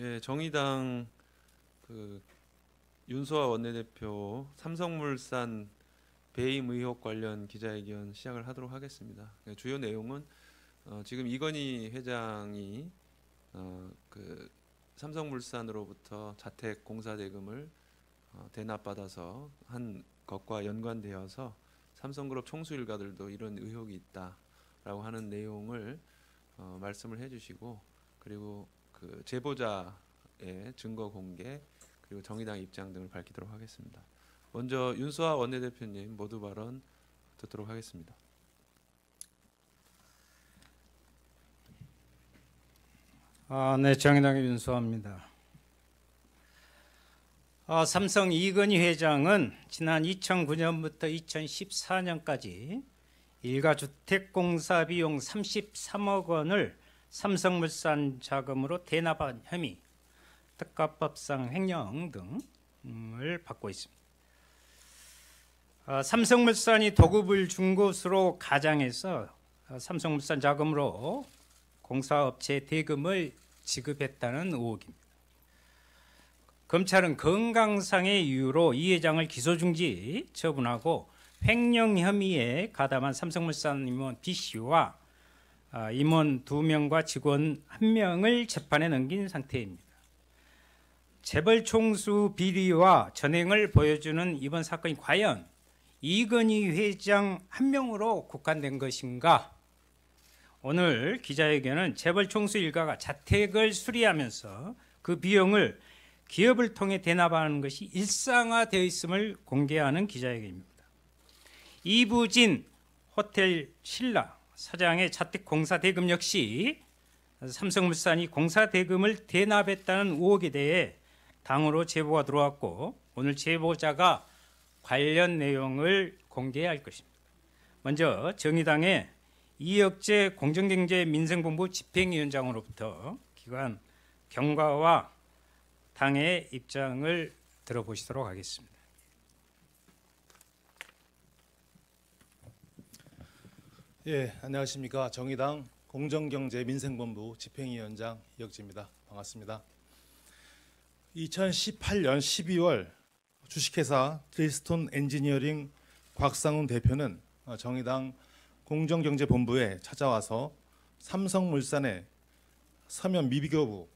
예, 정의당 그 윤소아 원내대표 삼성물산 배임 의혹 관련 기자회견 시작을 하도록 하겠습니다. 예, 주요 내용은 어, 지금 이건희 회장이 어, 그 삼성물산으로부터 자택 공사 대금을 어, 대납받아서 한 것과 연관되어서 삼성그룹 총수 일가들도 이런 의혹이 있다라고 하는 내용을 어, 말씀을 해주시고 그리고 그 제보자의 증거 공개 그리고 정의당 입장 등을 밝히도록 하겠습니다. 먼저 윤수아 원내대표님 모두 발언 듣도록 하겠습니다. 아, 네, 정의당의 윤수아입니다. 아, 삼성 이건희 회장은 지난 2009년부터 2014년까지 일가주택공사 비용 33억 원을 삼성물산 자금으로 대납한 혐의, 특가법상 횡령 등을 받고 있습니다. 아, 삼성물산이 도급을 준 것으로 가장해서 아, 삼성물산 자금으로 공사업체 대금을 지급했다는 의혹입니다. 검찰은 건강상의 이유로 이 회장을 기소중지 처분하고 횡령 혐의에 가담한 삼성물산 임원 B 씨와 아, 임원 두 명과 직원 한 명을 재판에 넘긴 상태입니다. 재벌 총수 비리와 전횡을 보여주는 이번 사건이 과연 이건희 회장 한 명으로 국한된 것인가? 오늘 기자회견은 재벌 총수 일가가 자택을 수리하면서 그 비용을 기업을 통해 대납하는 것이 일상화되어 있음을 공개하는 기자회견입니다. 이부진 호텔 신라 사장의 자택 공사 대금 역시 삼성물산이 공사 대금을 대납했다는 의혹에 대해 당으로 제보가 들어왔고 오늘 제보자가 관련 내용을 공개할 것입니다. 먼저 정의당의 이혁재 공정경제민생본부 집행위원장으로부터 기관 경과와 당의 입장을 들어보시도록 하겠습니다. 예, 안녕하십니까. 정의당 공정경제민생본부 집행위원장 이혁재입니다. 반갑습니다. 2018년 12월 주식회사 트리스톤 엔지니어링 곽상훈 대표는 정의당 공정경제본부에 찾아와서 삼성물산의 서면 미비교부,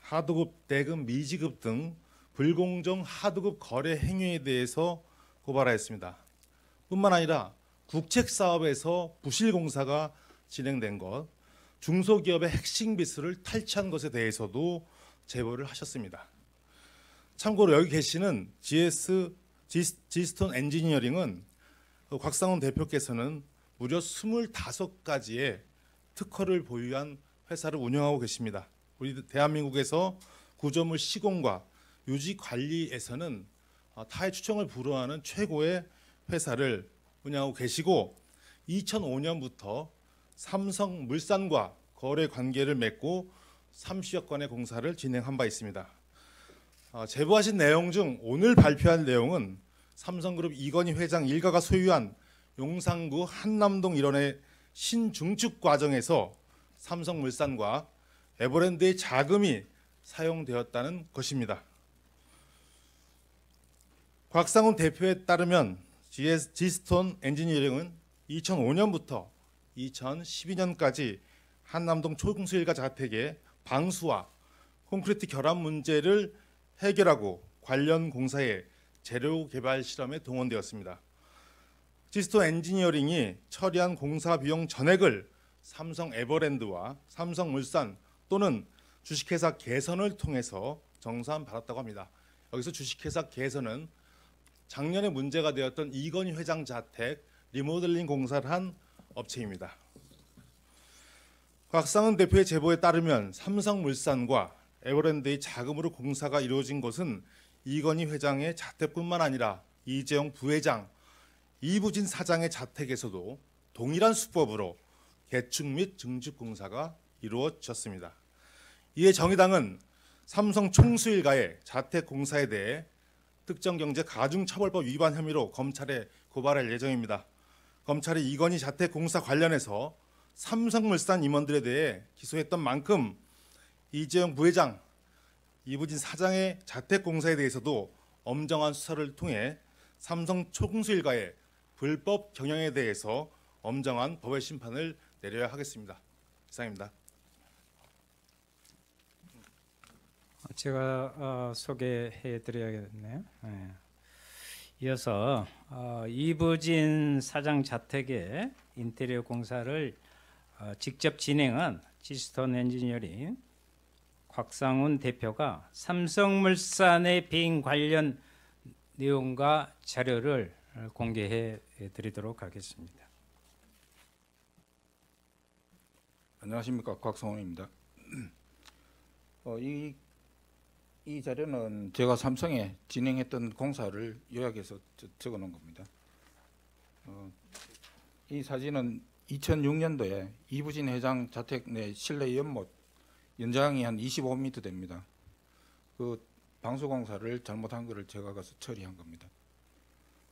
하도급 대금 미지급 등 불공정 하도급 거래 행위에 대해서 고발하였습니다. 뿐만 아니라 국책 사업에서 부실 공사가 진행된 것, 중소기업의 핵심 비수를 탈취한 것에 대해서도 제보를 하셨습니다. 참고로 여기 계시는 GS 지스톤 엔지니어링은 곽상훈 대표께서는 무려 25가지의 특허를 보유한 회사를 운영하고 계십니다. 우리 대한민국에서 구조물 시공과 유지 관리에서는 타의 추정을 불허하는 최고의 회사를 운영하고 계시고 2005년부터 삼성 물산과 거래 관계를 맺고 30여 건의 공사를 진행한 바 있습니다. 제보하신 내용 중 오늘 발표한 내용은 삼성그룹 이건희 회장 일가가 소유한 용산구 한남동 일원의 신중축 과정에서 삼성물산과 에버랜드의 자금이 사용되었다는 것입니다. 곽상훈 대표에 따르면 GS, G스톤 엔지니어링은 2005년부터 2012년까지 한남동 초공수일가 자택의 방수와 콘크리트 결합 문제를 해결하고 관련 공사에 재료 개발 실험에 동원되었습니다. 트리스톤 엔지니어링이 처리한 공사 비용 전액을 삼성 에버랜드와 삼성물산 또는 주식회사 개선을 통해서 정산 받았다고 합니다. 여기서 주식회사 개선은 작년에 문제가 되었던 이건희 회장 자택 리모델링 공사를 한 업체입니다. 곽상은 대표의 제보에 따르면 삼성물산과 에버랜드의 자금으로 공사가 이루어진 것은 이건희 회장의 자택뿐만 아니라 이재용 부회장, 이부진 사장의 자택에서도 동일한 수법으로 개축 및 증축 공사가 이루어졌습니다. 이에 정의당은 삼성 총수일가의 자택 공사에 대해 특정경제 가중처벌법 위반 혐의로 검찰에 고발할 예정입니다. 검찰이 이건희 자택 공사 관련해서 삼성물산 임원들에 대해 기소했던 만큼 이재용 부회장 이부진 사장의 자택 공사에 대해서도 엄정한 수사를 통해 삼성 초공수 일가의 불법 경영에 대해서 엄정한 법의 심판을 내려야 하겠습니다. 이상입니다. 제가 어, 소개해드려야겠네요. 예. 이어서 어, 이부진 사장 자택의 인테리어 공사를 어, 직접 진행한 지스톤 엔지니어링 곽상훈 대표가 삼성물산의 비행 관련 내용과 자료를 어, 공개해 드리도록 하겠습니다. 안녕하십니까 곽성훈입니다. 어, 이, 이 자료는 제가 삼성에 진행했던 공사를 요약해서 저- 적어놓은 겁니다. 어, 이 사진은 2006년도에 이부진 회장 자택 내 실내 연못 연장이 한 25m 됩니다. 그 방수 공사를 잘못한 것을 제가 가서 처리한 겁니다.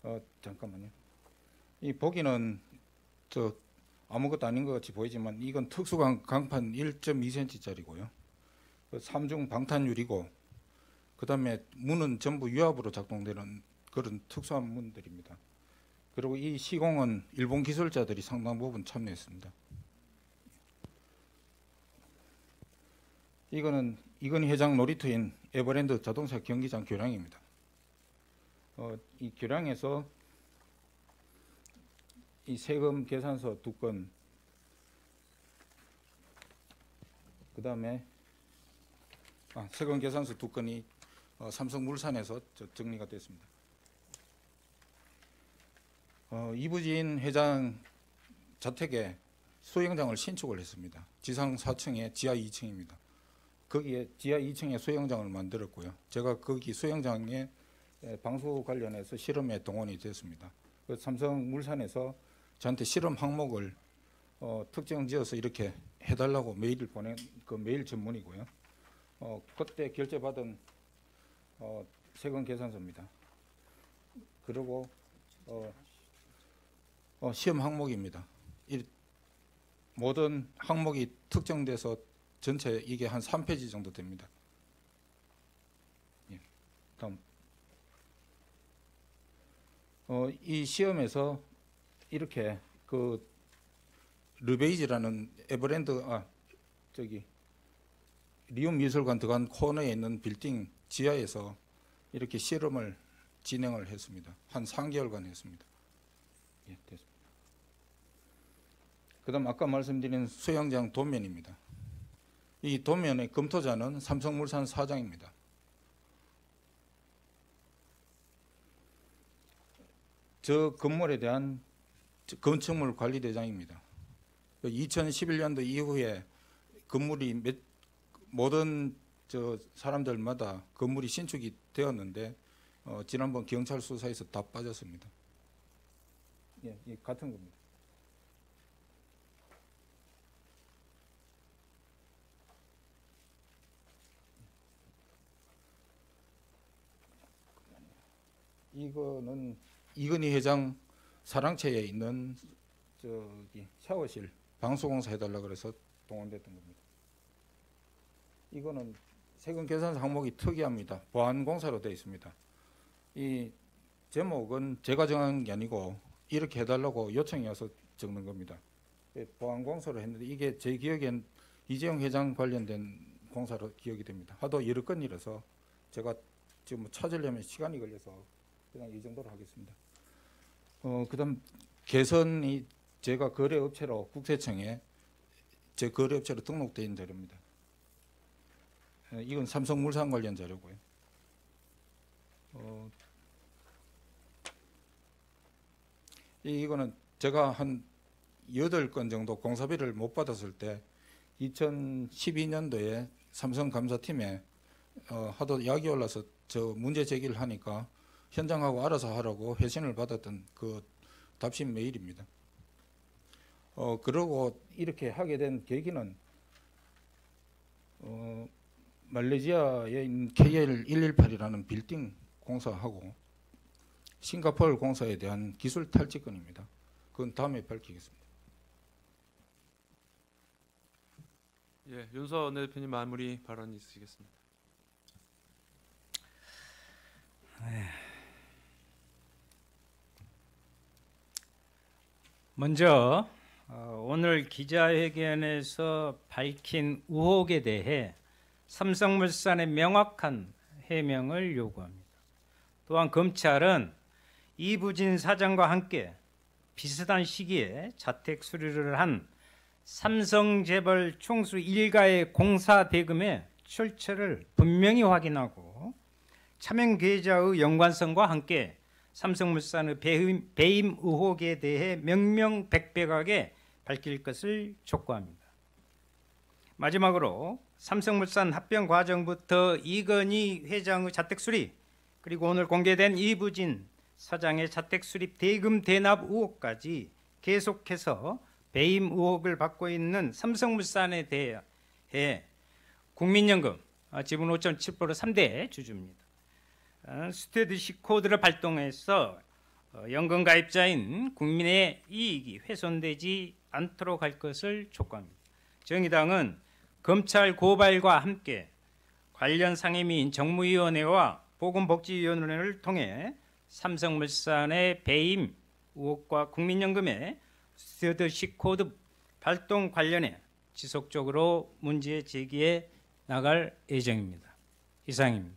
어, 잠깐만요. 이 보기는 저 아무것도 아닌 것 같이 보이지만 이건 특수강 강판 1.2cm짜리고요. 그 삼중 방탄유리고 그다음에 문은 전부 유압으로 작동되는 그런 특수한 문들입니다. 그리고 이 시공은 일본 기술자들이 상당 부분 참여했습니다. 이거는 이건희 회장 놀이터인 에버랜드 자동차 경기장 교량입니다. 어, 이 교량에서 이 세금 계산서 두 건, 그 다음에 아, 세금 계산서 두 건이 어, 삼성물산에서 저 정리가 됐습니다. 어, 이부진 회장 자택에 수영장을 신축을 했습니다. 지상 4층에 지하 2층입니다. 거기에 지하 2층에 수영장을 만들었고요. 제가 거기 수영장에 에, 방수 관련해서 실험에 동원이 됐습니다. 그 삼성물산에서 저한테 실험 항목을 어, 특정 지어서 이렇게 해달라고 메일을 보낸 그 메일 전문이고요. 어, 그때 결제받은 어, 세금 계산서입니다. 그리고 어, 어, 시험 항목입니다. 이 모든 항목이 특정돼서 전체 이게 한 3페이지 정도 됩니다. 예, 다음. 어, 이 시험에서 이렇게 그 르베이지라는 에버랜드 아 저기 리움 미술관 들어간 코너에 있는 빌딩 지하에서 이렇게 실험을 진행을 했습니다. 한 3개월간 했습니다. 예, 됐습니다. 그다음 아까 말씀드린 수영장 도면입니다. 이 도면의 검토자는 삼성물산 사장입니다. 저 건물에 대한 저 건축물 관리대장입니다. 2011년도 이후에 건물이 몇, 모든 저 사람들마다 건물이 신축이 되었는데 어, 지난번 경찰 수사에서 다 빠졌습니다. 예, 이 같은 겁니다. 이거는 이건희 회장 사랑채에 있는 저기 샤워실 방수공사 해달라 그래서 동원됐던 겁니다. 이거는 세금 계산 항목이 특이합니다. 보안공사로 되어 있습니다. 이 제목은 제가 정한 게 아니고 이렇게 해달라고 요청이 와서 적는 겁니다. 예, 보안공사로 했는데 이게 제 기억엔 이재용 회장 관련된 공사로 기억이 됩니다. 하도 여러 건이라서 제가 지금 뭐 찾으려면 시간이 걸려서 그냥 이 정도로 하겠습니다. 어, 그 다음 개선이 제가 거래업체로 국세청에 제 거래업체로 있는 자료입니다. 에, 이건 삼성물산 관련 자료고요. 어, 이- 이거는 제가 한 여덟 건 정도 공사비를 못 받았을 때 2012년도에 삼성 감사팀에 어, 하도 약이 올라서 저 문제 제기를 하니까 현장하고 알아서 하라고 회신을 받았던 그 답신 메일입니다. 어 그러고 이렇게 하게 된 계기는 어 말레이시아에 있는 KL118이라는 빌딩 공사하고 싱가포르 공사에 대한 기술 탈취권입니다. 그건 다음에 밝히겠습니다. 예, 윤서원 대표님 마무리 발언 있으시겠습니다. 네. 먼저 어, 오늘 기자회견에서 밝힌 우혹에 대해 삼성물산의 명확한 해명을 요구합니다. 또한 검찰은 이부진 사장과 함께 비슷한 시기에 자택 수리를 한 삼성재벌 총수 일가의 공사 대금의 출처를 분명히 확인하고 차명 계좌의 연관성과 함께 삼성물산의 배임, 배임 의혹에 대해 명명백백하게 밝힐 것을 촉구합니다. 마지막으로 삼성물산 합병 과정부터 이건희 회장의 자택 수리 그리고 오늘 공개된 이부진 사장의 자택 수립 대금 대납 의혹까지 계속해서 배임 의혹을 받고 있는 삼성물산에 대해 국민연금 아, 지분 5.7% 3대 주주입니다. 어, 스튜디시 코드를 발동해서 어, 연금 가입자인 국민의 이익이 훼손되지 않도록 할 것을 촉구합니다. 정의당은 검찰 고발과 함께 관련 상임위인 정무위원회와 보건복지위원회를 통해 삼성물산의 배임 의혹과 국민연금의 스튜어드십 코드 발동 관련해 지속적으로 문제 제기해 나갈 예정입니다. 이상입니다.